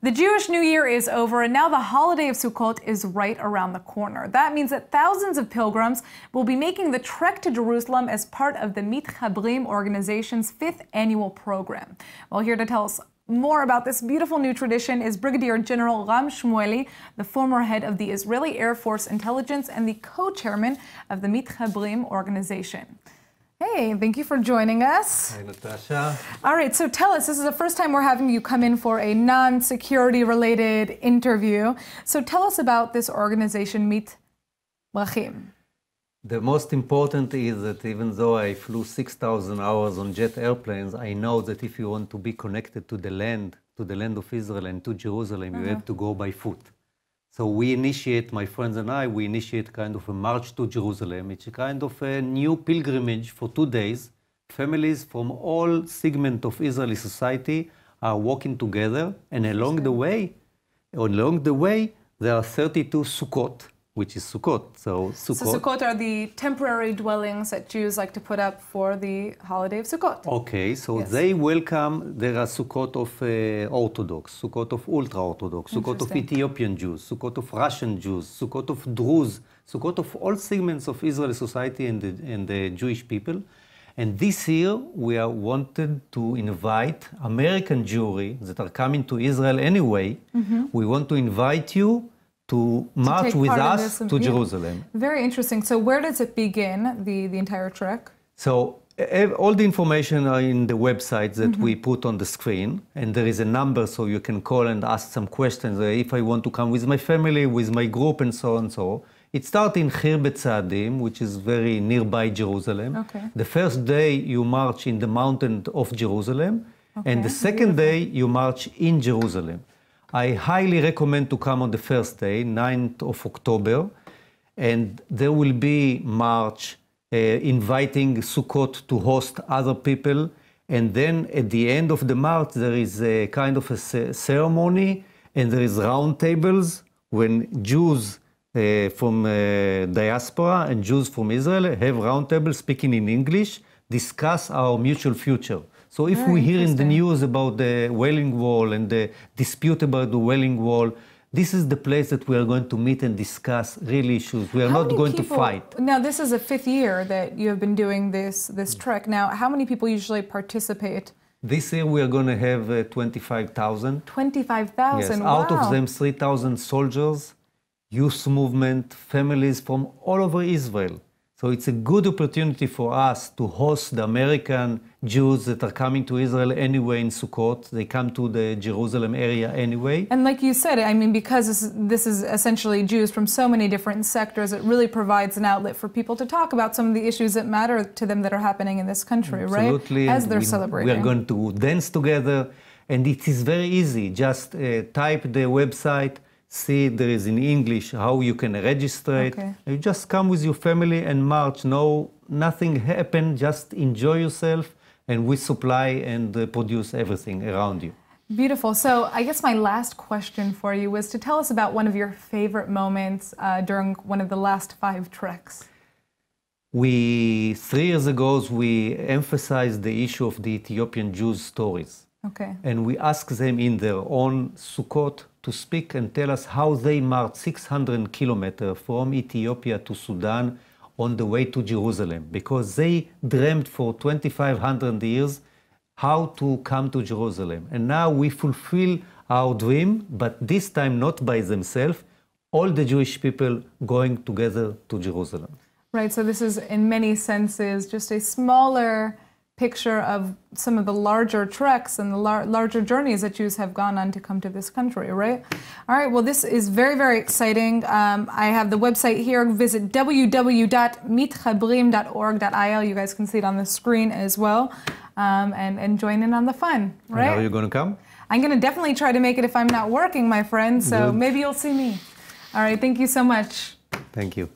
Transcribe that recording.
The Jewish New Year is over, and now the holiday of Sukkot is right around the corner. That means that thousands of pilgrims will be making the trek to Jerusalem as part of the Meetchabrim organization's fifth annual program. Well, here to tell us more about this beautiful new tradition is Brigadier General Ram Shmueli, the former head of the Israeli Air Force Intelligence and the co-chairman of the Meetchabrim organization. Hey, thank you for joining us. Hi, Natasha. All right, so tell us, this is the first time we're having you come in for a non security related interview. So tell us about this organization, Meet Brachim. The most important is that even though I flew 6,000 hours on jet airplanes, I know that if you want to be connected to the land, to the land of Israel and to Jerusalem, you mm-hmm. have to go by foot. So we initiate, my friends and I, we initiate kind of a march to Jerusalem. It's a kind of a new pilgrimage for two days. Families from all segments of Israeli society are walking together, and along the way, along the way, there are 32 Sukkot, which is Sukkot. So Sukkot. So Sukkot are the temporary dwellings that Jews like to put up for the holiday of Sukkot. Okay, so yes. they welcome. There are Sukkot of uh, Orthodox, Sukkot of ultra Orthodox, Sukkot of Ethiopian Jews, Sukkot of Russian Jews, Sukkot of Druze, Sukkot of all segments of Israeli society and the, and the Jewish people. And this year, we are wanted to invite American Jewry that are coming to Israel anyway. Mm -hmm. We want to invite you to march to with us to Jerusalem. Very interesting. So where does it begin, the, the entire trek? So all the information are in the website that mm-hmm. we put on the screen, and there is a number so you can call and ask some questions. Uh, if I want to come with my family, with my group, and so on and so. It starts in Chir Betzadim, which is very nearby Jerusalem. Okay. The first day you march in the mountain of Jerusalem, okay. and the second Beautiful. day you march in Jerusalem. I highly recommend to come on the first day, 9th of October, and there will be march uh, inviting Sukkot to host other people. And then at the end of the march, there is a kind of a ceremony, and there is round tables when Jews uh, from uh, diaspora and Jews from Israel have round tables speaking in English, discuss our mutual future. So if Very we hear in the news about the Wailing Wall and the dispute about the Wailing Wall, this is the place that we are going to meet and discuss real issues. We are how not going people, to fight. Now, this is a fifth year that you have been doing this this trek. Now, how many people usually participate? This year we are going to have uh, 25,000. 25,000, yes. Wow. Out of them, 3,000 soldiers, youth movement, families from all over Israel. So it's a good opportunity for us to host the American Jews that are coming to Israel anyway in Sukkot. They come to the Jerusalem area anyway. And like you said, I mean, because this, this is essentially Jews from so many different sectors, it really provides an outlet for people to talk about some of the issues that matter to them that are happening in this country, Absolutely. right? As they're we, celebrating. We are going to dance together, and it is very easy. Just uh, type the website see there is in English how you can register it. Okay. You just come with your family and march. No, nothing happen. Just enjoy yourself, and we supply and uh, produce everything around you. Beautiful. So, I guess my last question for you was to tell us about one of your favorite moments uh, during one of the last five treks. We three years ago we emphasized the issue of the Ethiopian Jews stories. Okay. And we asked them in their own Sukkot to speak and tell us how they marched 600 kilometers from Ethiopia to Sudan on the way to Jerusalem because they dreamed for 2,500 years how to come to Jerusalem. And now we fulfill our dream, but this time not by themselves, all the Jewish people going together to Jerusalem. Right, so this is in many senses just a smaller picture of some of the larger treks and the lar larger journeys that Jews have gone on to come to this country, right? All right, well, this is very, very exciting. Um, I have the website here. Visit www.mitchabrim.org.il. You guys can see it on the screen as well um, and, and join in on the fun, right? And are you going to come? I'm going to definitely try to make it if I'm not working, my friend, so Good. maybe you'll see me. All right, thank you so much. Thank you.